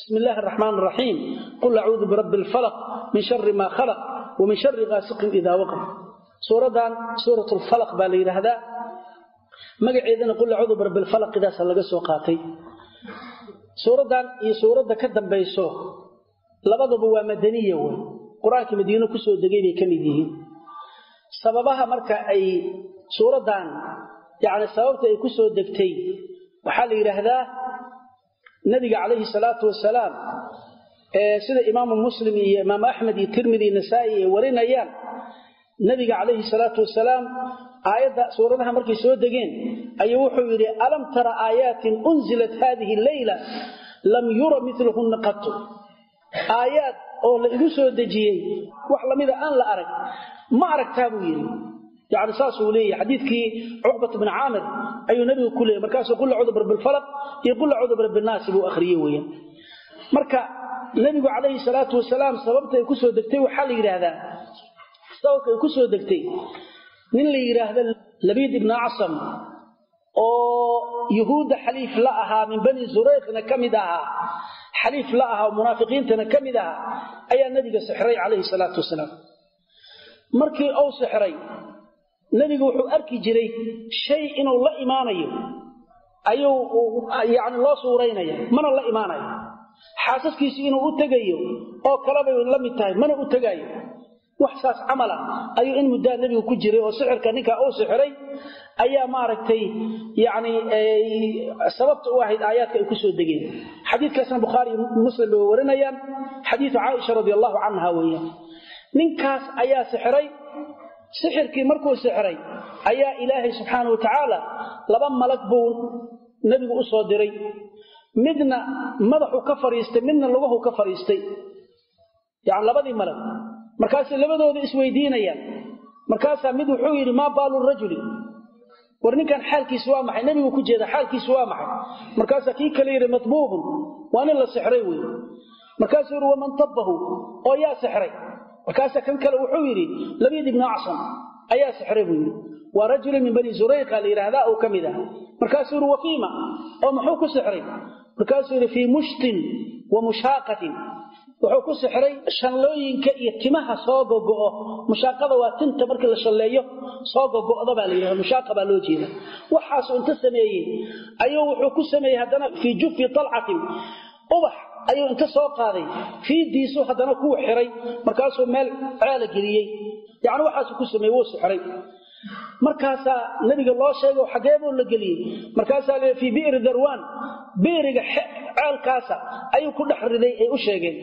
بسم الله الرحمن الرحيم قل أعوذ برب الفلق من شر ما خلق ومن شر غاسق إذا وقب سورة سورة الفلق بالي هذا مقعيدنا قل أعوذ برب الفلق إذا سلق سوقاتي سورة هي سورة كدن بيسو لبضب ومدنية قرآن مدينة كسو دقيبه كميديه سببها مركا أي سورة يعني سببت أي كسو دقتي وحال هذا nabiga calayhi salaatu wasalaam sida imaamu muslim iyo imaamu axmed iyo tirmidi iyo ay warinayaan nabiga calayhi salaatu wasalaam aayadda suuradaha markay soo degeen ayuu wuxuu yidhi alam tara aayaatin unzilat haadihi leyla lam yura milahunna qatu aayaad oo la igu soo dejiyey wax lamida aan la arag ma aragtaa buu yidhi yani saasuu leeyahy xadiidkii cuqbat bni caamir ayuu nabigu ku leeyay markaasuu qula cudubr bilfalaq iyo qula cudubr binnaasi buu akhriyey weyaan marka nebigu calayhi salaatu wasalaam sababta ay ku degtay waxaa la yidhaahdaa sababka ay ku degtay nin la yidhaahda labiid ibni acsam oo yuhuudda xaliif la ahaa min bani zuraykhna ka mid ahaa xaliif la ahaa oo munaafiqiintana ka mid ahaa ayaa nebiga sixray calayhi salaatu wasalaam. Markii uu sixray nabigu wuxuu arki jiray shay inuu la imaanayo ayuu yani loo suuraynaya mana la imaanayo. Xaasaskiisu inuu u tegayo oo kalebay la mid tahay mana u tegaayo wax saas camala ayuu in muddaa nebigu ku jiray oo sixirka ninkaa uu sixiray ayaa maaragtay yani sababta u ahayd aayaadka ay ku soo degeen. Xadiidkaasna bukhaari muslim bay warinayaan. Xadiidu caaisha radi allahu canha weeyaan ninkaas ayaa sixiray sixirkii markuu sixray ayaa ilaahay subxaanau watacaala laba malag buu nebigu u soo diray. Midna madaxuu ka fadhiistay midna lugahu ka fadhiistay. Yani labadii malag. Markaasay labadooda isweydiinayaan. Markaasaa mid wuxuu yidhi maa baalu rajuli? War ninkan xaalkiisu waa maxay? Nebigu ku jeeda xaalkiisu waa maxay? Markaasaa kii kale yidhi matbuubun waa nin la sixray wey markaasuu yidhi waman tabbahu? Oo yaa sixray markaasaa kan kale wuxuu yidhi labiid ibnu acsam ayaa sixray buu yidhi. Waa rajulu min bani zurayqa la yidhaahdaa uu ka mid ah. Markaasuu yidhi wafiima. Oo muxuu ku sixray? Markaasuu yidhi fii mushtin wa mushaaqatin. Wuxuu ku sixray shanlooyinka iyo timaha soo gogo'o. Mushaaqada waa tinta markii la shalleeyo soo gogo'da baa la yidhahda mushaaqa baa loo jeeda waxaasuu inta sameeyey ayuu wuxuu ku sameeyey haddana fii jufi talcatin ubax ayuu inta soo qaaday. Fiidiisu haddana kuu xiray markaasuu meel ceela geliyey. Yani waxaasuu ku sameeyey wuu sixray. Markaasaa nabiga loo sheego xagee buu la geliyey. Markaasaa l fii bi'ri darwaan bi'riga ceelkaasa ayuu ku dhex riday ay u sheegeen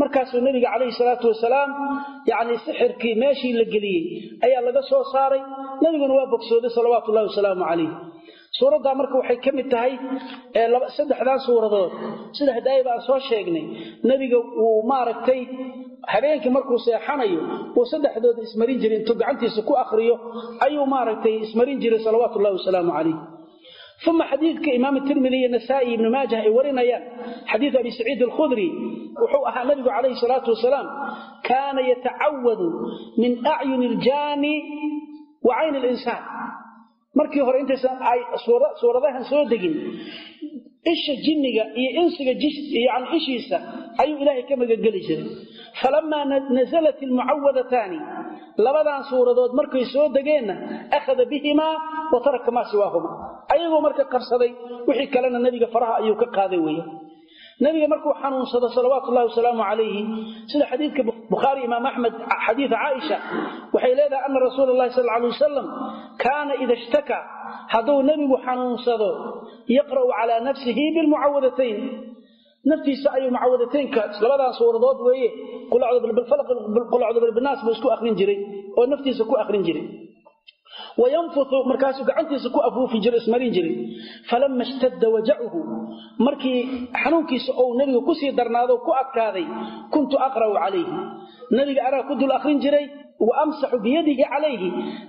markaasuu nabiga calayhi salaatu wasalaam yani sixirkii meeshii la geliyey ayaa laga soo saaray. Nabiguna waa bogsooday salawaatu ullahi wasalaamu calayh suuraddaa marka waxay ka mid tahay saddexdan suuradood sida hadaayaba aan soo sheegnay nebiga uu maaragtay habeenkii markuu seexanayo uu saddexdooda ismarin jiray intuu gacantiisa ku akriyo ayuu maaragtay ismarin jiray salawaatu ullahi wasalaamu calayh. Uma xadiidka imaam tirmidi iyo nasaa'i ibnu maajah ay warinayaan xadiid abi saciid alkhudri wuxuu ahaa nabigu calayhi salaatu wasalaam kaana yatacawadu min acyuni iljaani wa cayni linsaan markii hore intaysan ay suuradahan soo degin isha jinniga iyo insiga yani ishiisa ayuu ilaahay ka magangeli jiray falamaa nasalat ilmucawadataani labadan suuradood markay soo degeenna akhada bihimaa wa taraka maa siwaahuma. Ayagoo marka qabsaday wixii kalena nebiga faraha ayuu ka qaaday weeye nabiga markuu xanuunsado salawaatu ullahi wasalaamu calayhi sida xadiidka bukhaari imaam axmed xadiida caaisha waxay leedahay ana rasuula allahi sal alay wasalam kaana ida ishtaka hadduu nebigu xanuunsado yaqra'u calaa nafsihi bilmucawadatayn naftiisa ayuu mucawadataynka labadan suuradood weeye qul acdu bilfalq qul acdu bilbinaas buu isku akhrin jiray oo naftiisa ku akhrin jiray wayanfuthu markaasuu gacantiisa ku afuufi jiray ismarin jiray falama ishtadda wajacuhu markii xanuunkiisa ou nebiga ku sii darnaado ku adkaaday kuntu aqra'u calayhi nebiga anaa ku dul akhrin jiray wa amsaxu biyadihi calayhi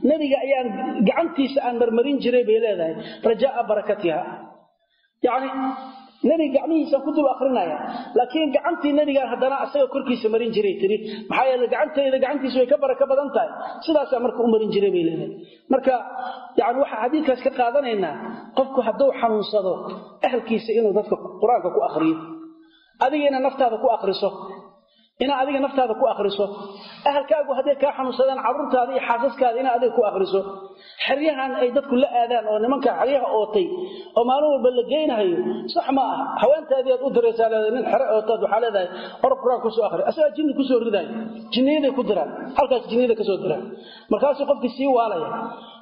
nebiga ayaan gacantiisa aan marmarin jiray bay leedahay rajaaa barakatiha yani nebiga gacmihiisaan ku dul akrinaya laakiin gacantii nebigaan haddana asaga korkiisa marin jiray tiri maxaa yeele gacantayda gacantiisa way ka barako badan tahay. Sidaasaa marka u marin jiray bay leedahay. Marka yani waxaa xadiidkaas ka qaadanaynaa qofku hadduu xanuunsado ahalkiisa inuu dadka qur'aanka ku akriyo adiga inaad naftaada ku akriso inaad adiga naftaada ku akriso ahalkaagu hadday kaa xanuunsadaan carruurtaada iyo xaasaskaada inaad adiga ku akriso xeryahan ay dadku la aadaan oo nimanka xeryaha ootay oo maalin walba la geynahayo sax ma aha. Haweentaadii aad u diraysaa leedahay nin xere ootaad waxaa leedahay orab qur'aan ku soo akri asagaa jinni ku soo ridayo jinniyaday ku diraan halkaas jinniyada ka soo diraan. Markaasuu qofkii sii waalaya.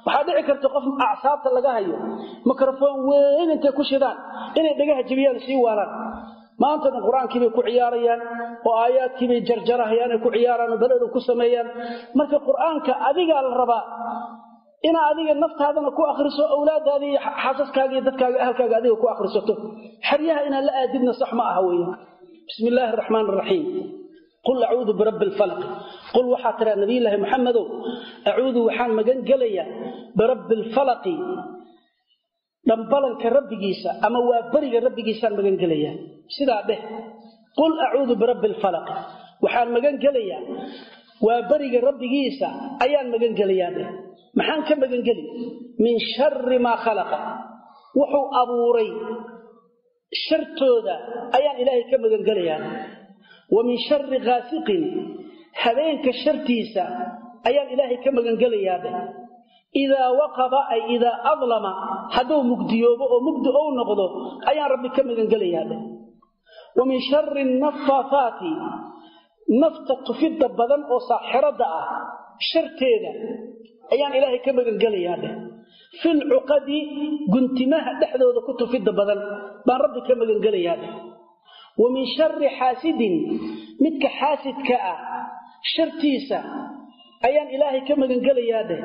Waxaa dhici karta qof acsaabta laga hayo mikrofon weyn intay ku shidaan inay dhagaha jebiyaan sii waalaan maanta dhan qur'aankiibay ku ciyaarayaan oo aayaadkiibay jarjarahayaan ay ku ciyaaraan oo baladan ku sameeyaan. Marka qur'aanka adigaa la rabaa inaa adiga naftaadana ku akriso awlaadaada iyo xaasaskaaga iyo dadkaaga ahalkaaga adiga ku akrisato xeryaha inaad la aadidna sax ma aha weya bismi illaahi araxmaan araxiim qul acuudu birabbi alfalq qul waxaa tiraa nabiyulaahi maxamedow acuudu waxaan magan gelayaa birabbi alfalaqi dhambalanka rabbigiisa ama waa beriga rabbigiisaan magan gelayaa. Sidaa dheh qul acuudu birabbi alfalaq waxaan magan gelayaa. Waa beriga rabbigiisa ayaan magan gelayaa dheh. Maxaan ka magan min shari maa khalaqa. Wuxuu abuuray shartooda ayaan ilaahay ka magan wa min shari ghaasiqin. Habeenka shartiisa ayaan ilaahay ka magan dheh idaa waqaba ay idaa adlama hadduu mugdiyoobo oo mugdi ou noqdo ayaan rabbi ka magangelayaa dheh wa min shari nafaafaati nafta tufidda badan oo saaxiradda ah sharteeda ayaan ilaahay ka magangelayaa dheh fil cuqadi guntimaha dhexdooda ku tufidda badan baan rabbi ka magangelayaa dheh wa min shari xaasidin midka xaasidka ah shartiisa ayaan ilaahay ka magangelayaa dheh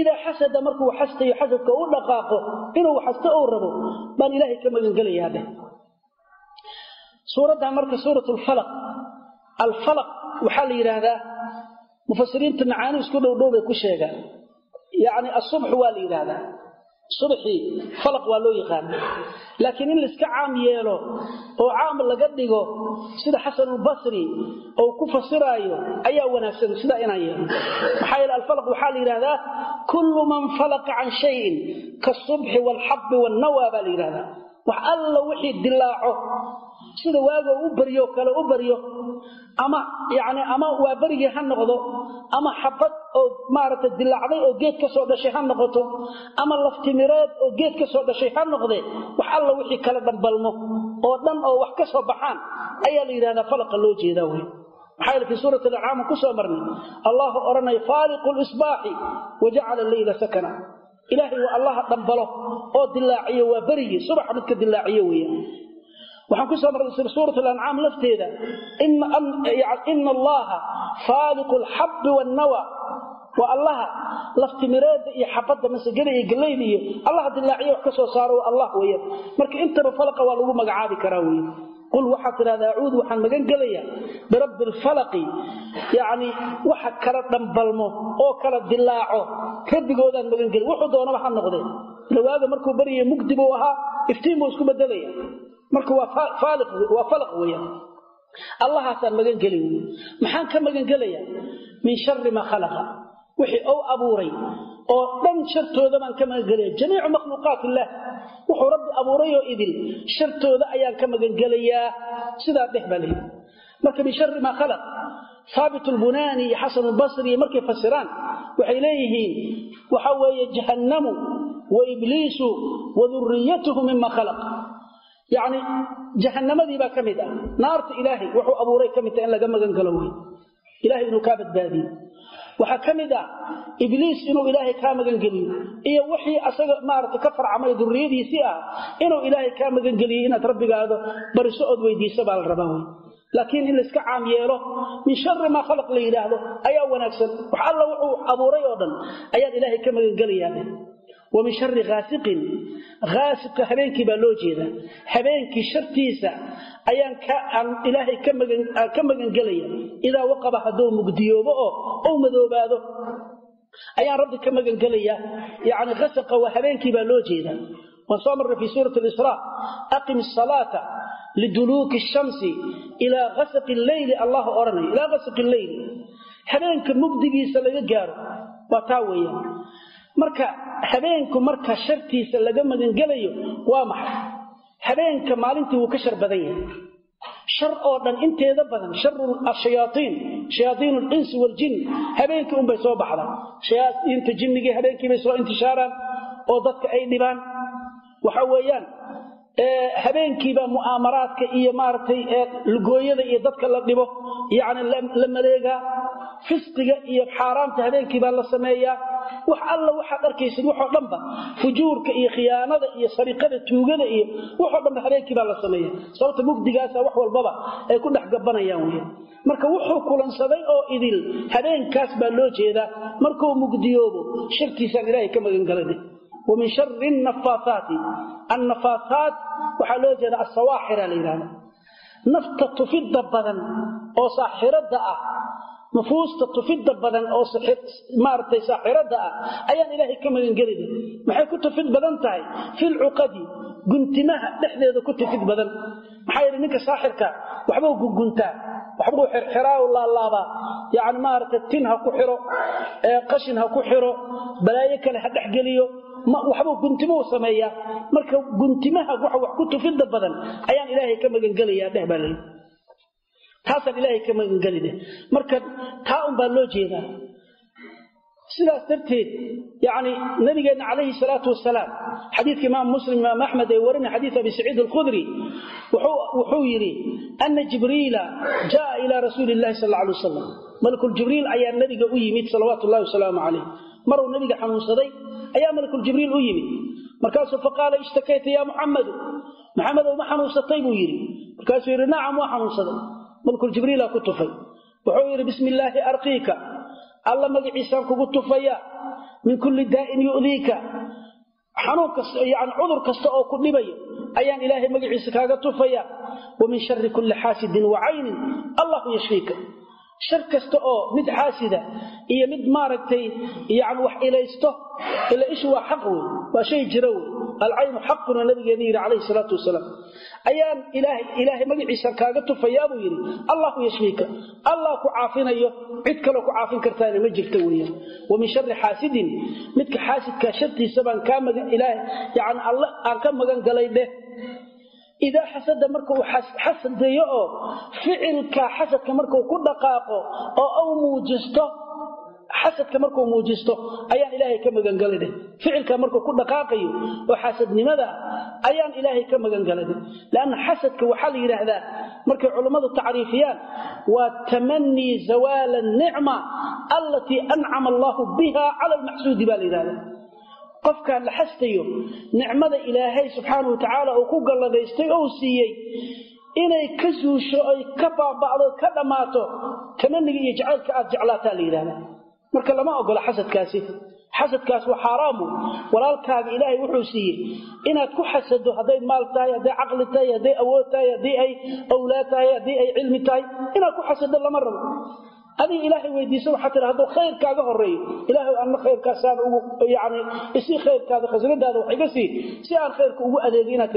idaa xasada markuu xastayo xasadka u dhaqaaqo inuu xasto ou rabo baan ilaahay ka magangelayaa dheh suuraddan marka suurat lfalaq alfalaq waxaa la yidhaahdaa mufasiriinta macaani isku dhowdhow bay ku sheegaan yacni asubxu waa la yidhaahdaa subxii falaq waa loo yaqaana laakiin in laiska caam yeelo oo caam laga dhigo sida xasanulbasri oo ku fasiraayo ayaa wanaagsan sidaa inaan yeelno maxaa yeele alfalaq waxaa la yidhahdaa kullu man falaqa can shayin kaasubxi waalxabbi waalnawa baa la yidhahdaa wax alla wixii dilaaco sida waaga u baryo kale u baryo ama yani ama waa berigii ha noqdo. Ama xabad oo maaragtay dilaacday oo geed ka soo dhashay ha noqoto. Ama laftimireed oo geed ka soo dhashay ha noqdee wax alla wixii kala dhambalmo oo dhan oo wax ka soo baxaan ayaa la yidhahdaa falaqa loo jeedaa wey maxaa yeele fii suurati alacaamu ku soo marnay allahu odhanaya faaliqu lisbaaxi wajacala leyla sakana. Ilaahay waa allaha dhambalo oo dilaaciyo waa berigii subaxa midka dilaaciyo weeyaan waxaan ku soo marnay suurat alancaam lafteeda. Ina allaha faaliqu alxabbi wannawa waa allaha laftimireeda iyo xabadda masagada iyo gallayda iyo allaha dilaaciyo wax ka soo saaro waa allah weeyaan marka intaba falaqa waa lagu magacaabi karaa weeye qul waxaad tidhahdaa acuudu waxaan magan gelayaa birabbi alfalaqi yacni waxa kala dhambalmo oo kala dilaaco rabbigoodaan magan geli wuxuu doonaba ha noqdee. Lawaaga markuu baryaya mugdi buu ahaa iftiin buu isku bedelaya marka waa falaq weeyaan. Allahaasaan magan geli maxaan ka magan gelayaa? Min shari maa khalaqa wixii ou abuuray oo dhan shartooda baan ka magan gelaya jamiicu makhluuqaat illaah wuxuu rabbi abuurayoo idil shartooda ayaan ka magan gelayaa sidaa dheh baa leeyihi marka min maa khalaq haabit lbunaani iyo xasan lbasri iyo markay fasiraan waxay leeyihiin waxa weeye jahannamu wa ibliisu wa duriyatuhu mima khalaq. Yacni jahannamadii baa ka mid ah. Naarta ilaahay wuxuu abuuray ka mid taha in laga magan galo wey ilahay inuu kaa badbaadiyo waxaa ka mid ah ibliis inuu ilaahay kaa magangeliyo iyo wixii asaga maarata ka farcamay duriyadiisii ah inuu ilaahay kaa magangeliyo inaad rabbigaada bariso ood weydiisa baa la rabaa wey laakiin in layska caam yeelo min shari maa khalaq la yidhaahdo ayaa wanaagsan. Wax alla wuxuu abuuray oo dhan ayaan ilaahay ka magangelayaa wa min shari haasiqin haasiqka habeenkii baa loo jeedaa. Habeenkii shartiisa ayaan aan ilaahay ka magangelaya idaa waqaba hadduu mugdiyoobo oo ou madoobaado ayaan rabbi ka magangelaya yani hasaqa waa habeenkii baa loo jeedaa. Waan soo marray fii suurati lisraa aqim asalaata liduluuki shamsi ilaa hasaqi leyli allah odhanaya ilaa hasaqi leyli habeenka mugdigiisa laga gaaro. Waa taa weeyaan marka habeenku marka shartiisa laga magangelayo waa maxay? Habeenka maalintii wuu ka shar badan yahay. Shar oo dhan inteeda badan sharu ashayaatiin shayaaiin alinsi waljin habeenkii unbay soo baxdaan. Shayaaiinta jinnigii habeenkiibay soo intishaaraan oo dadka ay dhibaan. Waxa weeyaan habeenkiibaa mu'aamaraadka iyo maaragtay lugooyada iyo dadka la dhibo yani la maleegaa fisqiga iyo xaaraamta habeenkiibaa la sameeyaa wax alla waxaad arkaysid waxoo dhanba. Fujuurka iyo khiyaanada iyo sariqada tuugada iyo waxoo dhanba habeenkii baa la sameeya sababta mugdigaasa ah, wax walbaba ay ku dhex gabanayaan wey marka wuxuu kulansaday oo idil habeenkaas baa loo jeedaa. Markuu mugdiyoobo shartiisaan ilaahay ka magangalana wamin shari nafaasaati. Annafaasaat waxaa loo jeeda asawaaxira la yidhahda nafta tufidda badan oo saaxirada ah nufuusta tufidda badan oo maaragtay saaxiradda ah ayaan ilaahay ka magangelina maxay ku tufid badan tahay? Filcuqadi guntimaha dhexdeeda ku tufid badan. Maxaa yidhi ninka saaxirka waxbuu gunguntaa waxbuu xirxiraa u laalaabaa. Yani maaragtay tin ha ku xiro qashin ha ku xiro balaayo kale ha dhexgeliyo waxbuu guntimuu sameeyaa. Marka guntimaha wax ku tufidda badan ayaan ilaahay ka magangelayaa dheh baa lali taasaan ilaahay ka magangeli dheh marka taa un baa loo jeedaa. Sidaas darteed yani nabigeenna calayhi salaatu wasalaam xadiidka imaam muslim imaam axmed ee warina xadiid abi saciid alkhudri wuxuu yidhi ana jibriila jaa ilaa rasuuli illahi sal alla alay wasalam malakuljibriil ayaa nabiga u yimid salawaatu wasalaamu calayh maruu nabiga xanuunsaday ayaa malakuljibriil u yimid. Markaasuu faqaala ishtakayta yaa muxamadu maxamedow ma xanuunsatay buu yidhi. Markaasuu yidhi nacam waa xanuunsaday malakuljibriilaa ku tufay wuxuu yidhi bismi illaahi arqiika alla magaciisaan kugu tufaya min kulli daa'in yu'diika. Xanuun kasta yani cudur kasta oo ku dhibayo ayaan ilaahay magaciisa kaaga tufaya wa min shari kulli xaasidin wa caynin allahu yashfiika shar kasta oo mid xaasida iyo mid maaragtay yani wax ilaysto ila ishu waa xaq wey waa shay jira wey alcaynu xaquna nabigeena yidhi calayhi salaatu wasalaam. Ayaan ilaahay magaciisa kaaga tufayaa buu yidhi allahu yashfiika allah ku caafinayo cid kaloo ku caafin kartaana ma jirta weeyaan. Wa min shari xaasidin midka xaasidkaa shartiisa baan kaa magan ilaahay yani alle aan ka magan galay dheh idaa xasada marka uu xasadeeyo oo ficilka xasadka markuu ku dhaqaaqo oo au muujisto xasadka markuu muujisto ayaan ilaahay ka magangalay dheh ficilka markuu ku dhaqaaqayo oo xasadnimada ayaan ilaahay ka magangalay dheh lanna xasadka waxaa la yidhaahdaa markay culummadu tacriifiyaan waa tamanii zawaala anicma allatii ancama allahu biha cala almaxsuudi baa la yidhahdaa qofkaan la xastayo nicmada ilaahay subxaana wa tacaala uu ku galladaystay ou siiyey inay ka suusho oy ka baaba'do ka dhammaato tamaniga iyo jacaylka aad jeclaataa la yidhahdaa marka lama ogola xasadkaasi. Xasadkaas waa xaaraamu walaalkaaga ilaahay wuxuu siiyey inaad ku xasado hadday maal tahay hadday caqli tahay hadday awood tahay haddii ay awlaad tahay haddii ay cilmi tahay inaad ku xasado lama rabo adiga ilaahay weydiisa waxaa tiri hadduu khayr kaaga horeeyo ilaahay anna khayrkaasaan ugu yani isii khayrkaada khasnadaada wax iga sii si aan khayrka ugu adeego inaad